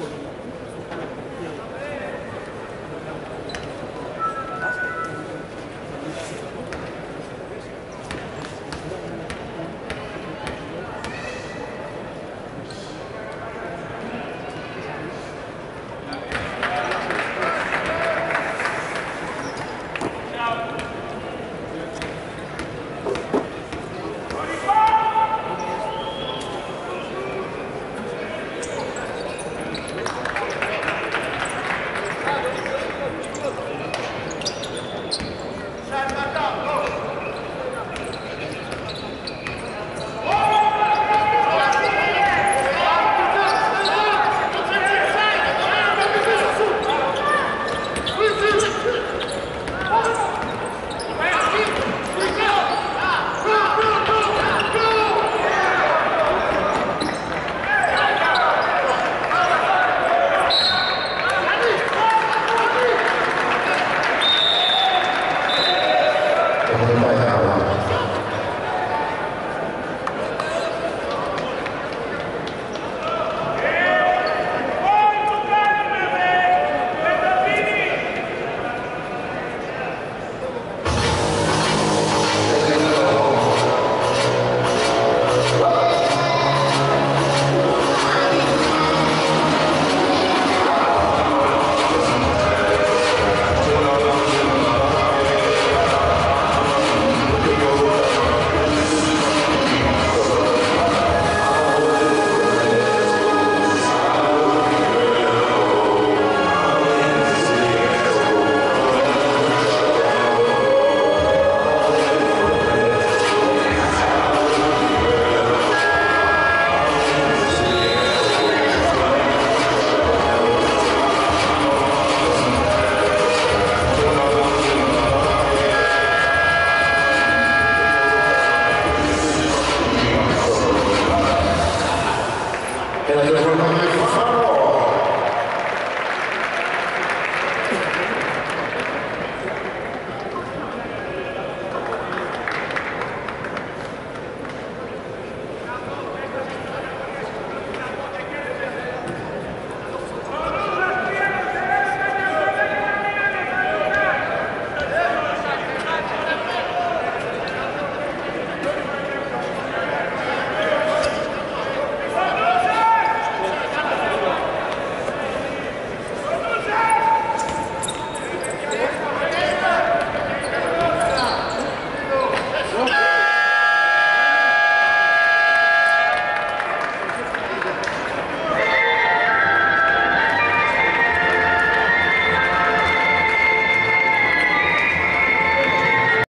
And